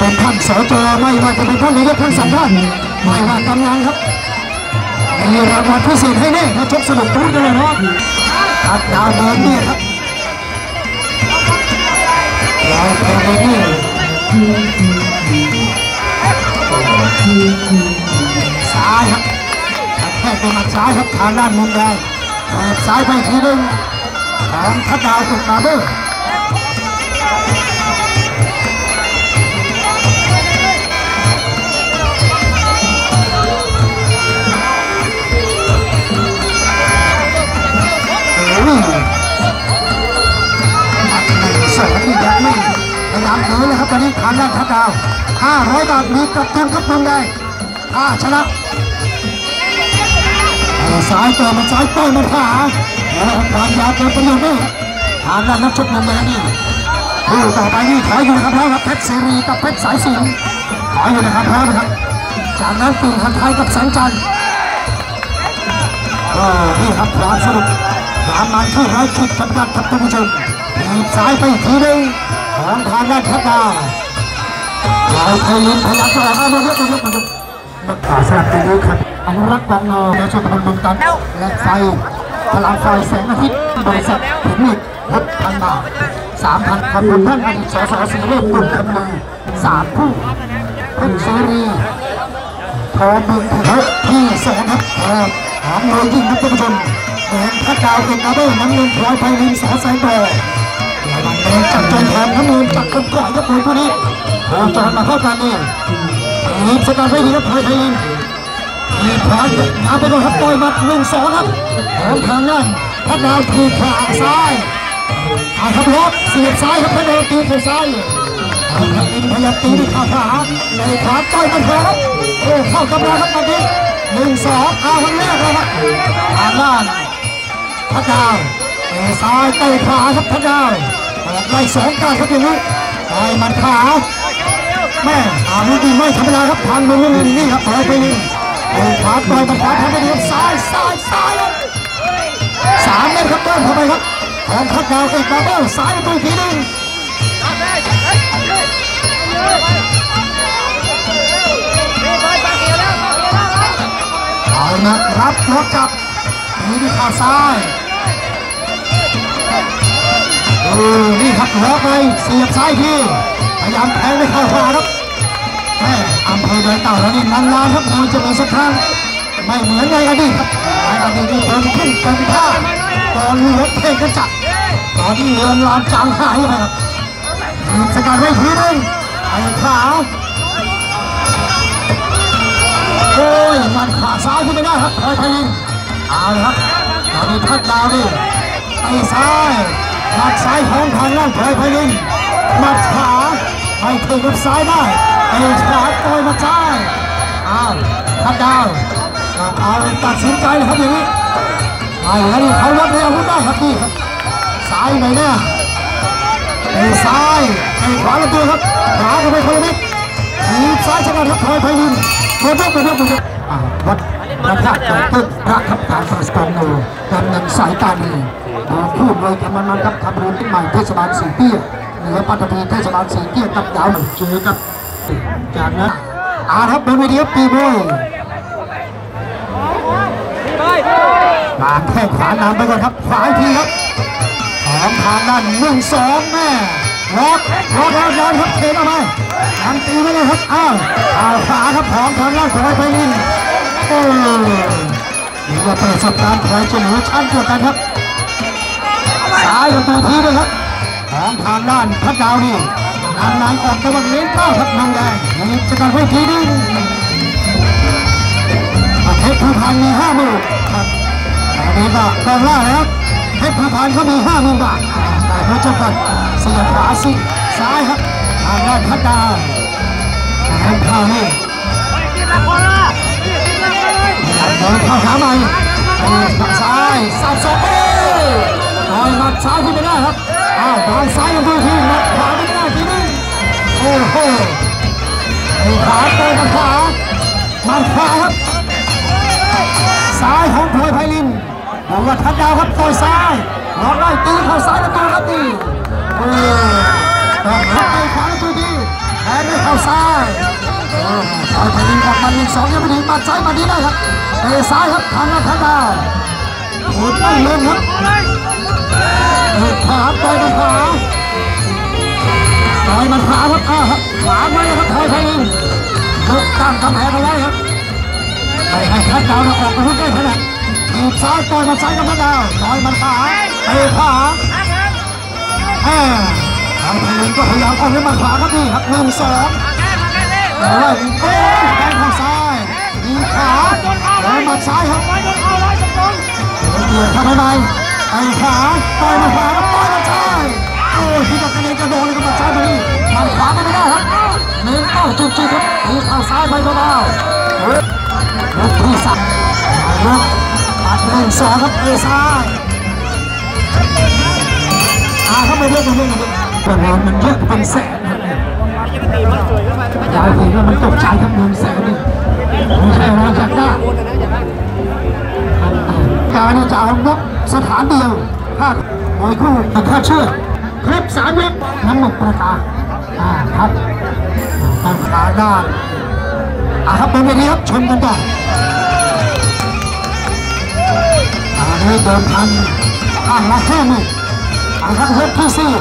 เป็นท่านสจไม่ว่าจะเป็นท่านนายกทั้งสองท่านไม่ว่ากำลังครับมีรางวัลพิเศษให้แน่มาชกสนุกตุ้กันเลยเนาะทัดดาวเดินนี่ครับลอยไปเลยนี่ซ้ายครับแค่ตัวหมัดซ้ายครับทางด้านมุมแดงเปิดซ้ายไปทีนึงของทัดดาวตุกมาเบอร์ ครับตอนนี้ทางด้านทัดดาว 500 บาทมีกับทุนครับมุมแดงถ้าชนะเอาซ้ายต่อมาซ้ายต่อยมาขาแล้วความยาวเป็นประโยชน์นี่ทางด้านนักชกมุมแดงนี่คู่ต่อไปนี่ขออยู่นะครับแล้วครับเพชรซีรีกับเพชรสายสิงห์ขออยู่นะครับแล้วนะครับ จากนั้นปิ่นพันไทยกับแสงจันทร์นี่ครับความสนุกความมันที่ไร้ขีดจำกัดครับท่านผู้ชมมีซ้ายไปทีนึงของทางด้านทัดดาว เราเคยลินพยายามจะออกมาเยอะๆเยอะๆมาดูนักข่าวสลับกันดูครับอนุรักษ์บางนอและชนพลบุญตันทร์และไฟพลังไฟแสงอาทิตย์บริษัทถึงหนึ่งหกพันบาทสามพันขอบคุณท่านอดีตสสสีเลือดกลุ่มคำนึงสามผู้เพชรเสรีทอบึงเทพที่แสองครับแทนหอมเลยยิ่งครับท่านผู้ชมแดงพระดาวเป็นอาเบอร์น้ำเงินพลอยไพลินสอสายต่อวันนี้จับจนแทนน้ำมือจับคนก่อยกับมือผู้นี้ โคจรมาเข้ากันนี่ทีมสกัดไม่ดีครับพลอยไทยมีพลานน้ำไปด้วยครับต่อยมาหนึ่งสองครับของทางนั้นพัดดาวทีขาซ้ายอาครับล็อกเสียบซ้ายครับพัดดาวตีขาซ้ายอาครับอินพยายามตีด้วยขาขวาในขาต่อยมันแทงครับโอ้เข้ากำลังครับตอนนี้หนึ่งสองเอาครั้งแรกเลยครับทางด้านพัดดาวเตะซ้ายเตะขวาครับพัดดาวไล่สองการครับอย่างนี้ต่มัดขา แม่อาวุธดีไม่ธรรมดาครับทางมือมือนี่ครับต่อยไปนี่เตะขวาต่อยหมัดขวาทำไปดีครับซ้ายซ้ายซ้ายครับสามเมตรครับเดินเข้าไปครับของพัดดาวเตะมาเบิ้ลซ้ายตัวทีหนึงเอานะรับรถจับทีที่ขาซ้ายเออนี่ครับหัวไปเสียบซ้ายที พยายามแทงไปเข้าขวาครับแม่อำเภอเดินเต่าแล้วนี่นานๆครับมวยจะมีสักครั้งไม่เหมือนในอดีตครับในอดีตนี่เป็นขึ้นเป็นท่าตอนนี้รถเทกระจัดตอนนี้เรือนลานจางหายไปครับมีสกัดไว้ทีนึงไอ้ขาโอ้ยมันขาซ้ายขึ้นไม่ได้ครับคอยพยิงเอาเลยครับตอนนี้ทัดดาวนี่ไอ้ซ้ายหมัดซ้ายของทางด้านพลอยพลินหมัดขา ให้ถึงกับซ้ายได้เตะขวาโกยมาซ้ายอ้าวทัดดาวต้องเอาตัดสินใจเลยครับอย่างนี้ไอ้แล้วนี่เขาลดเร็วขึ้นได้ครับนี่ครับซ้ายไหนเนี่ยเตะซ้ายเตะขวาลำตัวครับขวาก็ไม่พลมิตทีบซ้ายชนะทับพลอยไพลินโคตรโคตรโคตรโคตรอ่าวัดวัดพระเปิดตึกพระครับการประสานโนกำนันสายตานีพูดเลยทำมันมันครับทำรุ่ใหม่เทศบาลสีเตี้ย เหนือปัตตภีเทศบาลสีเตี้ยกับดาวหนึ่งเจอกับจากนั้นอาครับบนเวทีครับปีโบยบาแค่ขวานำไปก่อนครับขวาอีกทีครับของทางด้านหนึ่งสองแม่ล็อกล็อกแล้วย้อนครับเทนออกมายังตีไม่ได้ครับอ้าวอ้าวขวาครับของทางด้านของไพลินโอ้ถือว่าเประสบการณ์คอยเฉลียวชั้นเดียวกันครับซ้ายกับตัวทีด้วยครับ ของทางด้านพัดดาวนี่นานนานๆออกตะวันเลี้ยงเก้าครับน้องแดงนี่จะการไว้ทีนึงประเทศภูพานมีห้าหมื่นครับอันนี้ก็กองล่านะครับเพชรภูพานเขามีห้าหมื่นบาทแต่พระเจ้ากันเสียขวาสิซ้ายครับทางด้านพัดดาวแทงเข้านี่เดินเข้าหาใหม่ อ้าวทางซ้ายยังดูทีหมัดขวาไม่ได้ทีนึงโอ้โหขาต่อยหมัดขวาหมัดขวาครับซ้ายของพลอยไพลินบอกว่าทัดดาวครับต่อยซ้ายล็อกได้ตีเข้าซ้ายแล้วตัวครับนี่โอ้ต้องล็อกไปขวาแล้วตัวทีแทงไม่เข้าซ้ายไพรินครับมันอีกสองยังไม่ถึงมาซ้ายมาดีได้ครับเตะซ้ายครับทางด้านทางดาวโอ้ไม่เล่นครับ เตะขาต่อยมันขาต่อยมันขาครับอ้าวครับขาไว้ครับไทยไทยลิงยกตั้งกำแพงเอาไว้ครับไม่ให้ทัดดาวนะออกมาใกล้ขนาดทีบซ้ายต่อยมันซ้ายกับทัดดาวต่อยมันขาเตะขาแหมทางไทยลิงก็พยายามเอาขึ้นมาขาครับนี่ครับหนึ่งสองโอ้ยโอ้ยแทงเข้าซ้ายมีขาแล้วมาซ้ายครับเบียดเข้าไปในไอ้ขาต่อยมาขาครับต่อยมาซ้ายโอ้ย ที่ตะกันเองกระโดดเลยก็มาซ้ายตรงนี้มันขวาก็ไม่ได้ครับหนึ่งเอ้าจุกจิกครับตีเข้าซ้ายไปเบาๆเฮ้ยยกที่สามยกปัดหนึ่งสองครับเอซ้าอาเข้าไปเรื่อยๆเรื่อยๆตัวเรามันเยอะเป็นแสนยายเห็นแล้วมันตกใจครับเงินแสนนี่ไม่ใช่เราอยากได้การจะเอานกสถานเดียวถ้าหอยคู่แต่ถ้าเชื่อ คลิปสามเว็บน้ำหมกประกาอ่าครับตั้งขาด้านอ่าครับเป็นไปดีครับชมกันต่ออ่านี่เดิมพันข้างละแค่หมื่นอ่าครับเว็บที่สี่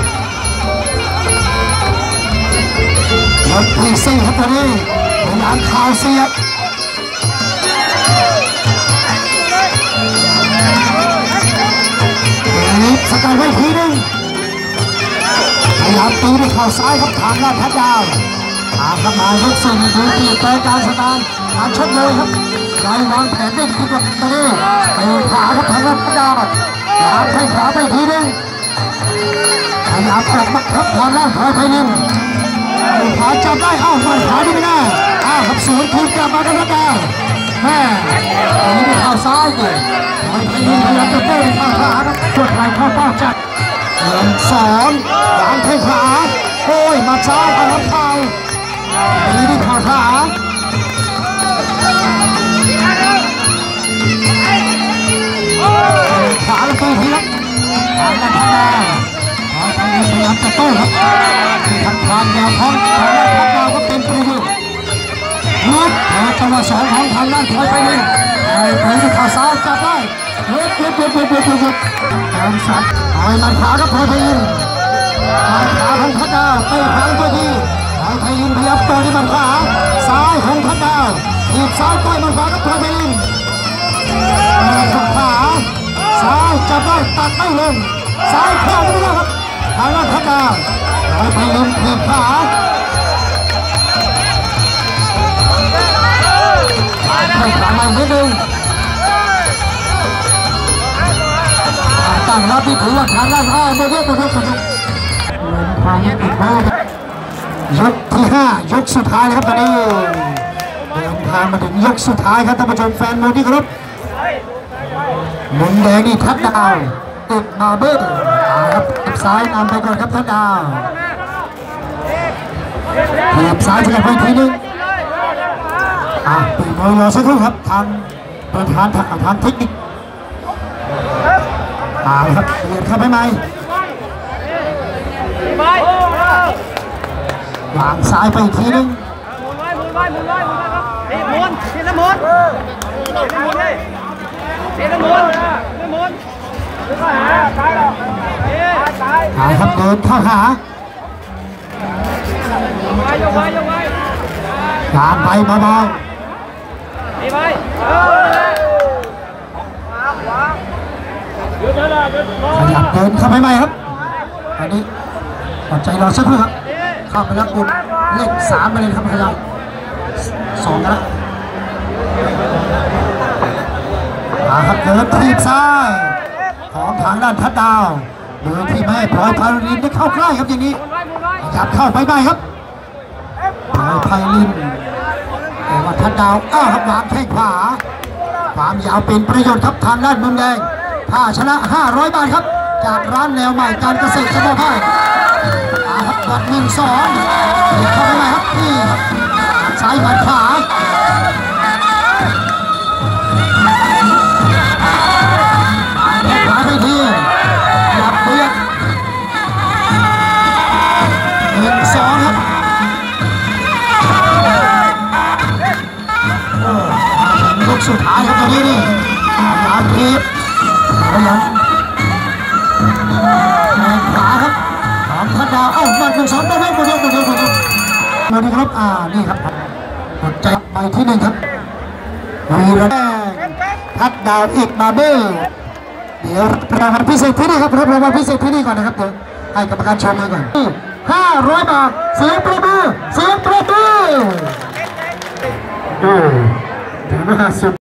รถที่สี่ครับตอนนี้พยายามข่าวเสียบามตีด้วยเข่าซ้ายครับทางด้านทัดดาวตามเข้ามายกสี่ดูตีเตะการสตาร์การชกเลยครับใจวางแผนได้ดีกว่าตอนนี้เตะขวาครับทางด้านทัดดาวพยามให้ขวาไปทีนึงพยายามออกมาครับทางด้านพลอยไพลินขาจับได้เอ้ามันขาดีไม่ได้อ้าวครับสวนคืนกลับมากันแล้วกันแม่นี่มีข่าซ้ายเลยมันพยายามพยายามจะเต้นข้างขาครับกดไหล่เข้าเป้าจัด หนึ่งสองวางแข้งขาโอ้ย มาซ้ายเอารับเท้าตีที่ขาขาขาล้วตีทีละทางด้านทางด้าขอทางนี้พยายามจะโต้ครับที่ทำความยาวของทางด้านทัพดาก็เป็นประโยชน์ลุกเปิดจังหวะสองของทางด้านถอยไปเลยไอ้ไปที่ขาซ้าย จับได้เล็บเล็บเล็บเล็บเล็บเล็บตามสัตว์เอาไอ้มันขาก็พอไปยินมันขาของทัพดาวเตะพังตัวทีทางไทยยินพายามต่อที่มันขาซ้ายของทัพดท้ายต่อยมันขาก็พอไปยินเปิดกับขาซ้ายจับได้ตัดไม่ลงซ้ายเข้าไม่ได้ครับทางด้านทัพดาวไปไปลงถีบขาให้ขามานิดนึงตั้งรับที่ถือว่าทางด้านห้าไม่เยอะม่เยอะม่เยอะลงทางติดมากยกที่ห้ายกสุดท้ายครับตอนนี้เดินทางมาถึงยกสุดท้ายครับท่านผู้ชมแฟนมวยที่เคารพมุมแดงนี่ทัดดาวติดมาเบิ้ลครับติดซ้ายนำไปก่อนครับทัดดาวเหยีบซ้ายทีละไปทีนึงอะปีมวยรอสักครู่ครับทางประธานทางทางเทคนิค มาเลยครับเปลี่ยนเข้าไปใหม่วางซ้ายไปอีกทีนึงหมุนไว้มุนไว้มุนไว้มุนไว้ครับทีหมุนทีละมุนทีละหมุนเลยทีละหมุนทีละหมุนซ้ายซ้ายหรอซ้ายหาครับเดินเข้าหาไว้ยกไว้ยกไว้ตามไปเบาดีไว้เอ ขยับเดินเข้าไปใหม่ครับตอนนี้อดใจรอสักครู่ครับเข้าไปแล้วกดเลขสามไปเลยครับขยับสองกันละมาครับเดินทีบซ้ายของทางด้านทัดดาวโดยที่ไม่ให้พลอยพารินได้เข้าใกล้ครับอย่างนี้ขยับเข้าไปใหม่ครับพลอยพารินแต่ว่าทัดดาวอ้าวครับวางแข้งขวาความยาวเป็นประโยชน์ครับทางด้านมุมแดง ผ้าชนะ 500 บาทครับ จากร้านแนวใหม่การเกษตรชมบ้าครับกหนึ่งสองเข้าไปไหมครับนี่ซ้ายหมัดขาขาดีดีหนึ่งสองครับลูกสุดท้ายครับตอนนี้นี่ตามที แทงขวาครับของทัดดาวเอ้ามาหนึ่งสองไปแล้วหมดแล้วมดแล้วหมดแล้วหมดแล้วครับอ่านี่ครับหมดใจไปที่หนึ่งครับวีระแดงทัดดาวอีกมาเบอร์เดี๋ยวรางวัลพิเศษที่นี่ครับรับรางวัลพิเศษที่นี่ก่อนนะครับเดี๋ยวให้กรรมการชมมาก่อนห้าร้อยบาทเสียงประมือเสียงประมือโอ้ถือว่าสุด